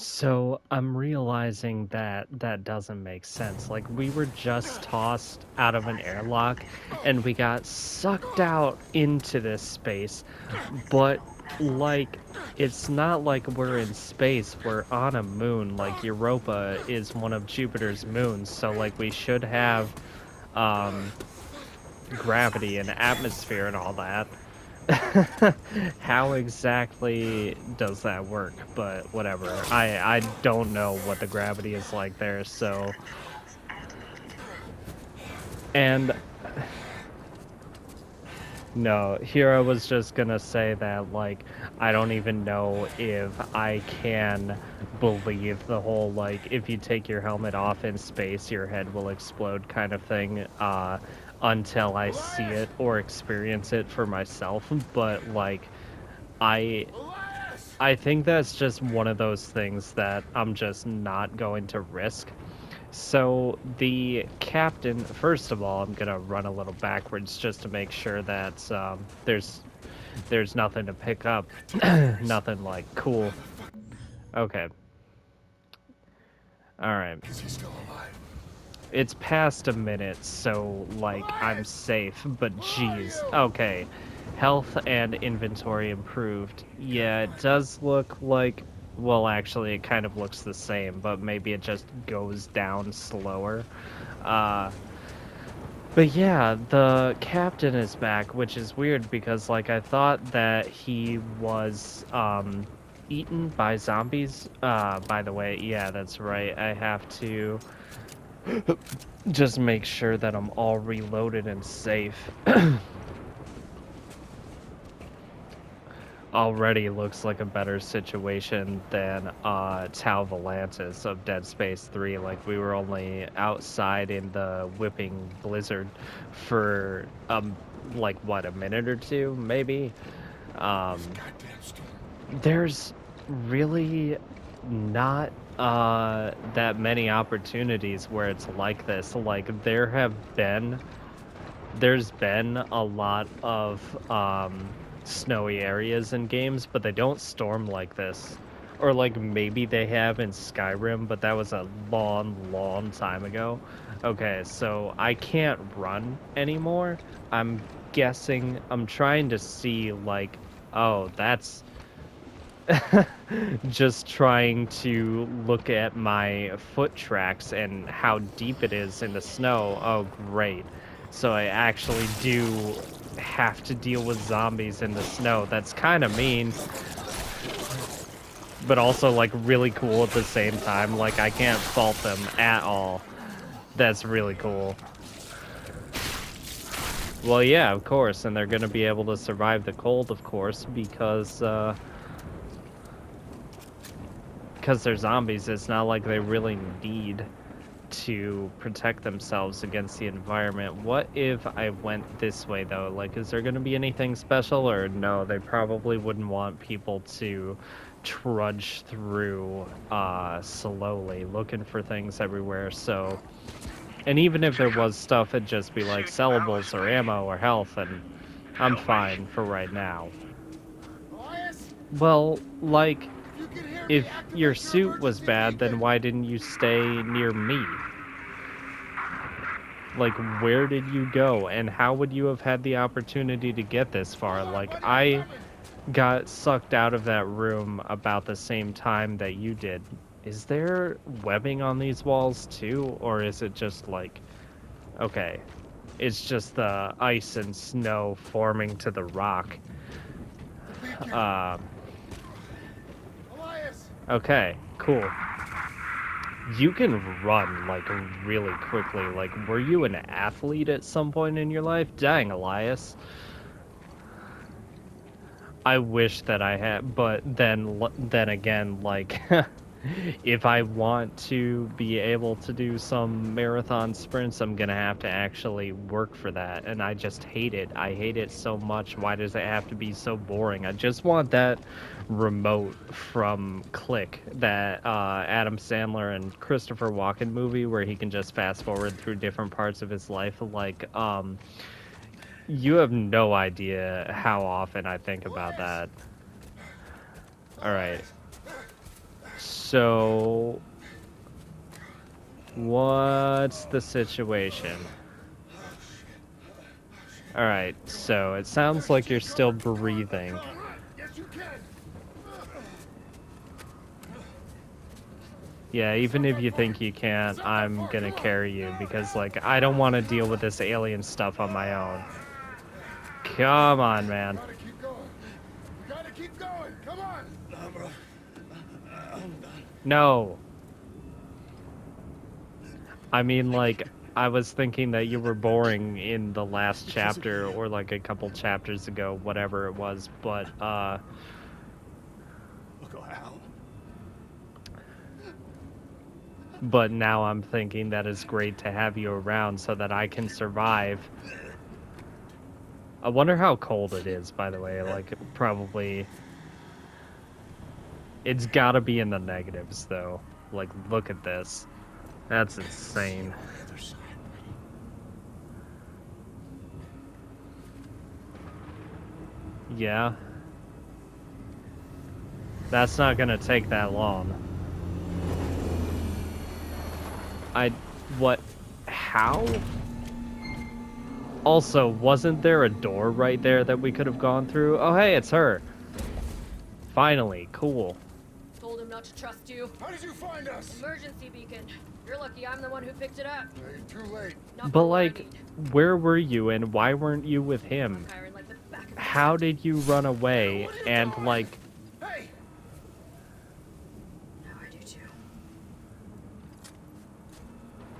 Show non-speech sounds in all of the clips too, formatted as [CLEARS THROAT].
So I'm realizing that that doesn't make sense. Like we were just tossed out of an airlock and we got sucked out into this space. But like it's not like we're in space, we're on a moon. Like Europa is one of Jupiter's moons, so like we should have um gravity and atmosphere and all that. [LAUGHS] How exactly does that work? But whatever. I I don't know what the gravity is like there, so and [SIGHS] no, here I was just gonna say that like I don't even know if I can believe the whole like if you take your helmet off in space your head will explode kind of thing. Uh until I see it or experience it for myself. But like, I, I think that's just one of those things that I'm just not going to risk. So the captain, first of all, I'm gonna run a little backwards just to make sure that um, there's there's nothing to pick up, [CLEARS THROAT] nothing like cool. Okay. All right. Is he still alive? It's past a minute, so, like, I'm safe, but jeez. Okay. Health and inventory improved. Yeah, it does look like... Well, actually, it kind of looks the same, but maybe it just goes down slower. Uh... But yeah, the captain is back, which is weird because, like, I thought that he was, um, eaten by zombies. Uh, by the way, yeah, that's right. I have to just make sure that I'm all reloaded and safe. [CLEARS THROAT] Already looks like a better situation than uh, Tau Volantis of Dead Space 3. Like, we were only outside in the whipping blizzard for, um, like, what, a minute or two, maybe? Um, there's really not uh, that many opportunities where it's like this. Like there have been, there's been a lot of um, snowy areas in games, but they don't storm like this. Or like maybe they have in Skyrim, but that was a long, long time ago. Okay, so I can't run anymore. I'm guessing, I'm trying to see like, oh, that's [LAUGHS] just trying to look at my foot tracks and how deep it is in the snow. Oh, great. So I actually do have to deal with zombies in the snow. That's kind of mean. But also, like, really cool at the same time. Like, I can't fault them at all. That's really cool. Well, yeah, of course. And they're going to be able to survive the cold, of course, because, uh because they're zombies, it's not like they really need to protect themselves against the environment. What if I went this way though? Like, is there going to be anything special or no? They probably wouldn't want people to trudge through uh, slowly looking for things everywhere. So, and even if there was stuff, it'd just be like sellables or ammo or health, and I'm fine for right now. Well, like, if your suit was bad, then why didn't you stay near me? Like, where did you go? And how would you have had the opportunity to get this far? Like, I got sucked out of that room about the same time that you did. Is there webbing on these walls too? Or is it just like... Okay. It's just the ice and snow forming to the rock. Uh, Okay, cool. You can run, like, really quickly. Like, were you an athlete at some point in your life? Dang, Elias. I wish that I had, but then, then again, like, [LAUGHS] [LAUGHS] if I want to be able to do some marathon sprints, I'm gonna have to actually work for that, and I just hate it. I hate it so much. Why does it have to be so boring? I just want that remote from Click, that uh, Adam Sandler and Christopher Walken movie where he can just fast forward through different parts of his life. Like, um, you have no idea how often I think about that. All right. So, what's the situation? Alright, so it sounds like you're still breathing. Yeah, even if you think you can't, I'm gonna carry you because, like, I don't want to deal with this alien stuff on my own. Come on, man. Gotta keep going. We gotta keep going. Come on. Nah, bro. I'm done. No. I mean, like, I was thinking that you were boring in the last chapter or like a couple chapters ago, whatever it was, but, uh, Look, Al. but now I'm thinking that it's great to have you around so that I can survive. I wonder how cold it is, by the way. Like, probably. It's gotta be in the negatives, though. Like, look at this. That's insane. Yeah. That's not gonna take that long. I. What? How? Also, wasn't there a door right there that we could have gone through? Oh, hey, it's her. Finally, cool. Told him not to trust you. How did you find us? Emergency beacon. You're lucky I'm the one who picked it up. Hey, too late. Not But, for what I like, where were you and why weren't you with him? Kyron like the back of my How did you run away and, like, Hey, Now I do too.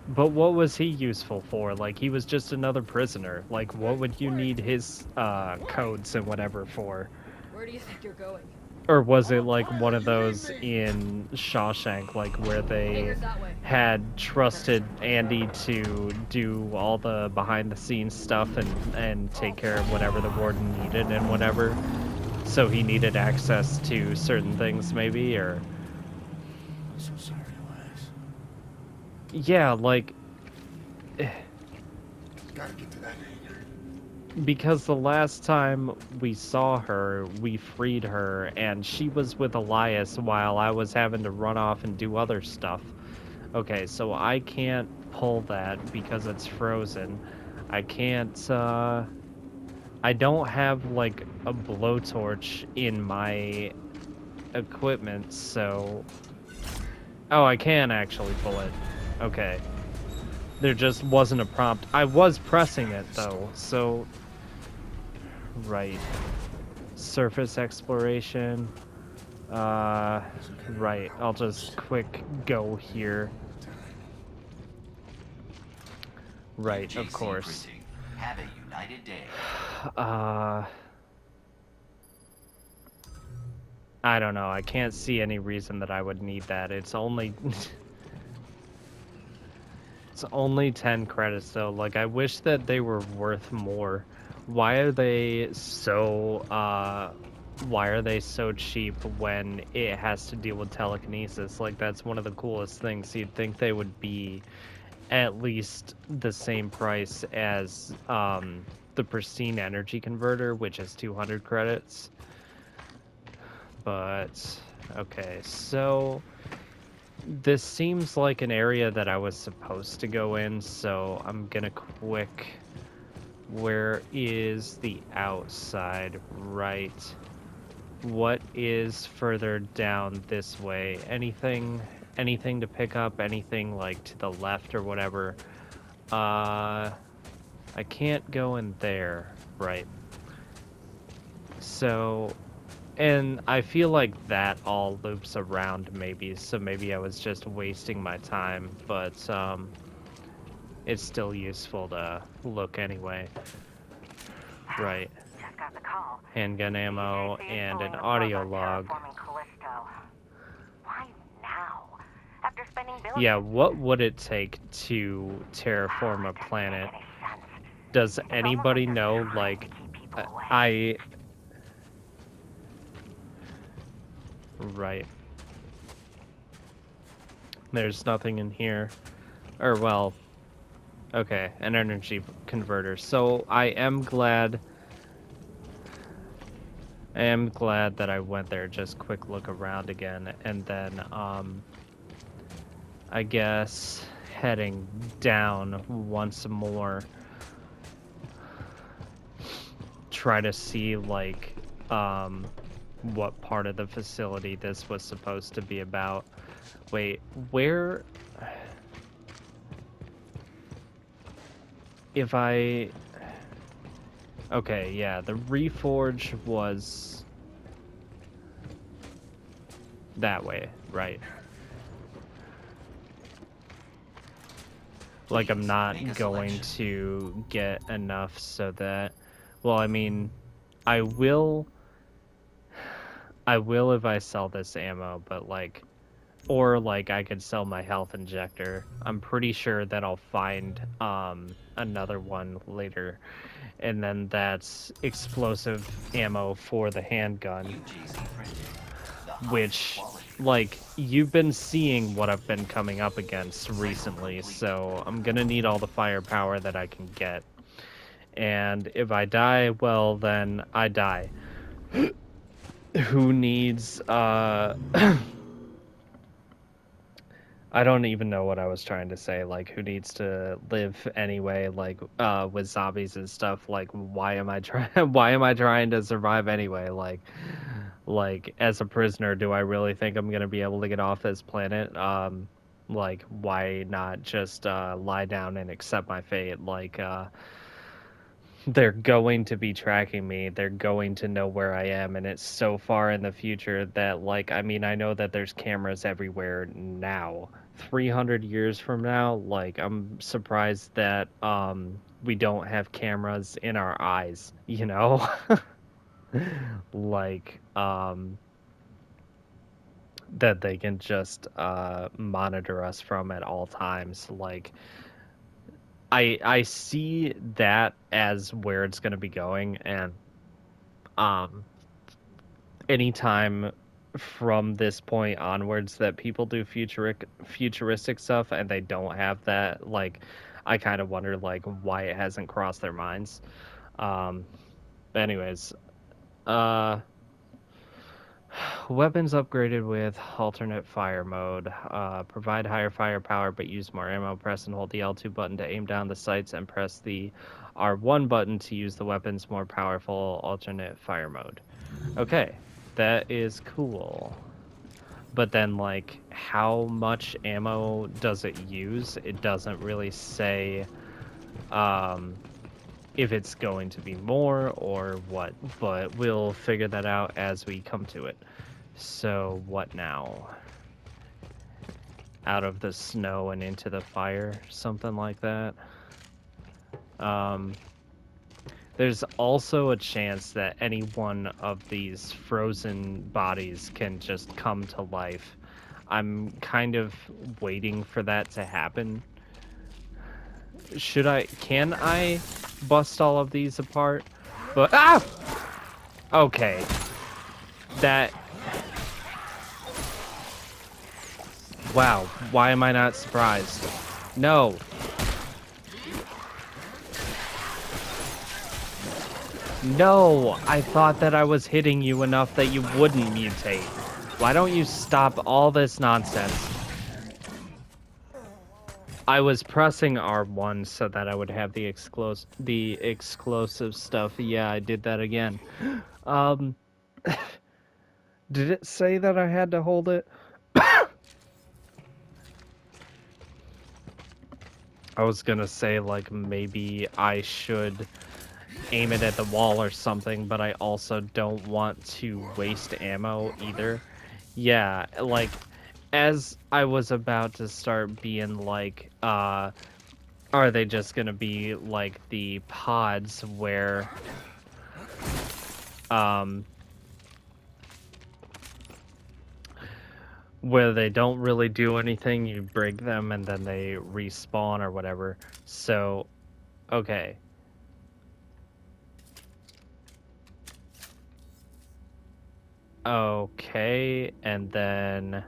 But what was he useful for? Like he was just another prisoner. Like what would you need his uh codes and whatever for? Where do you think you're going? Or was it like one of those in Shawshank like where they had trusted Andy to do all the behind the scenes stuff and and take care of whatever the warden needed and whatever. So he needed access to certain things maybe or I'm so sorry, yeah, like eh. gotta get. Because the last time we saw her, we freed her, and she was with Elias while I was having to run off and do other stuff. Okay, so I can't pull that because it's frozen. I can't, uh... I don't have, like, a blowtorch in my equipment, so... Oh, I can actually pull it. Okay. There just wasn't a prompt. I was pressing it, though, so... Right. Surface exploration. Uh, right. I'll just quick go here. Right, of course. Have a united day. [SIGHS] Uh... I don't know. I can't see any reason that I would need that. It's only... [LAUGHS] it's only 10 credits, though. Like, I wish that they were worth more. Why are they so, uh... Why are they so cheap when it has to deal with telekinesis? Like, that's one of the coolest things. You'd think they would be at least the same price as, um, the Pristine Energy Converter, which is 200 credits. But, okay, so this seems like an area that I was supposed to go in, so I'm gonna quick. Where is the outside? Right. What is further down this way? Anything anything to pick up? Anything like to the left or whatever? Uh I can't go in there, right? So and I feel like that all loops around maybe, so maybe I was just wasting my time, but um it's still useful to look anyway. Right. Handgun ammo and an audio log. Yeah, what would it take to terraform a planet? Does anybody know, like. I... Right. There's nothing in here. Or, well... Okay, an energy converter. So, I am glad... I am glad that I went there. Just quick look around again, and then um, I guess heading down once more. Try to see like um, what part of the facility this was supposed to be about. Wait, where? If I Okay, yeah, the reforge was that way, right? Like I'm not going to get enough so that well, I mean, I will I will if I sell this ammo, but like or like I could sell my health injector. I'm pretty sure that I'll find um another one later. And then that's explosive ammo for the handgun, which like you've been seeing what I've been coming up against recently, so I'm to need all the firepower that I can get. And if I die, well then I die. [CLEARS THROAT] Who needs uh [CLEARS THROAT] I don't even know what I was trying to say. Like, who needs to live anyway? Like, uh, with zombies and stuff. Like, why am I [LAUGHS] trying? why am I trying to survive anyway? Like, like as a prisoner, do I really think I'm gonna be able to get off this planet? Um, like, why not just uh, lie down and accept my fate? Like, uh, they're going to be tracking me. They're going to know where I am, and it's so far in the future that, like, I mean, I know that there's cameras everywhere now. 300 years from now, like, I'm surprised that um, we don't have cameras in our eyes, [LAUGHS] you know? like, um, that they can just uh, monitor us from at all times. Like, I I see that as where it's going to be going, and um, anytime from this point onwards that people do futuristic futuristic stuff and they don't have that, like, I kind of wonder like why it hasn't crossed their minds. Um, anyways, uh. Weapons upgraded with alternate fire mode. Uh, provide higher firepower but use more ammo. Press and hold the L2 button to aim down the sights and press the R1 button to use the weapon's more powerful alternate fire mode. Okay, that is cool. But then, like, how much ammo does it use? It doesn't really say um, if it's going to be more or what, but we'll figure that out as we come to it. So, what now? Out of the snow and into the fire, something like that. Um, there's also a chance that any one of these frozen bodies can just come to life. I'm kind of waiting for that to happen. Should I, can I bust all of these apart? But, ah! Okay. That, wow, why am I not surprised? No. No, I thought that I was hitting you enough that you wouldn't mutate. Why don't you stop all this nonsense? I was pressing R1 so that I would have the exclus the explosive stuff. Yeah, I did that again. Um, [LAUGHS] did it say that I had to hold it? [COUGHS] I was gonna say like maybe I should aim it at the wall or something, but I also don't want to waste ammo either. Yeah, like as I was about to start being like, uh, are they just gonna be like the pods where, um, where they don't really do anything, you break them and then they respawn or whatever. So, okay. Okay, and then...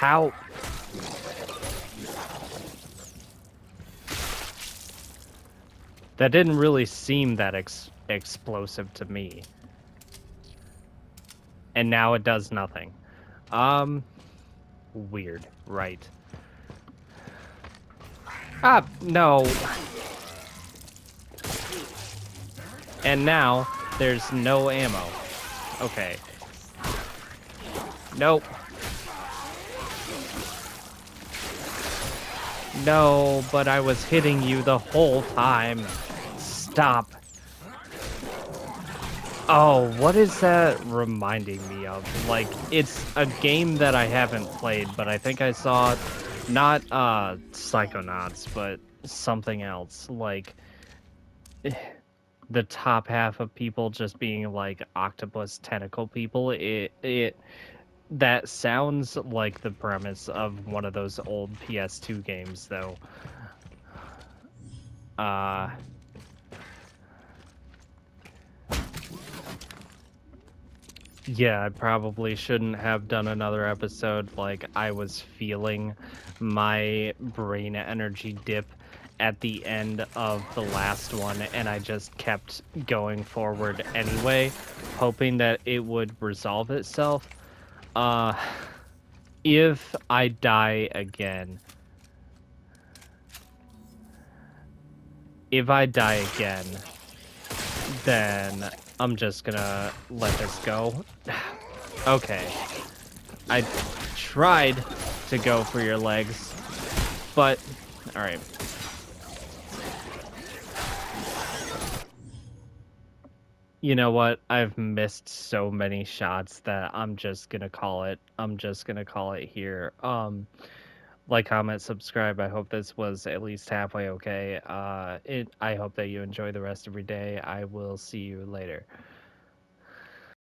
How... That didn't really seem that ex- explosive to me. And now it does nothing. Um, weird, right. Ah, no. And now there's no ammo. Okay. Nope. No, but I was hitting you the whole time. Stop. Oh, what is that reminding me of? Like, it's a game that I haven't played, but I think I saw not uh Psychonauts, but something else. Like the top half of people just being like octopus tentacle people. It it that sounds like the premise of one of those old PS2 games though. Uh Yeah, I probably shouldn't have done another episode. Like, I was feeling my brain energy dip at the end of the last one, and I just kept going forward anyway, hoping that it would resolve itself. Uh, if I die again, if I die again, then I'm just gonna let this go. [SIGHS] okay. I tried to go for your legs, but alright. You know what? I've missed so many shots that I'm just gonna call it. I'm just gonna call it here. Um like, comment, subscribe. I hope this was at least halfway okay. Uh, it. I hope that you enjoy the rest of your day. I will see you later.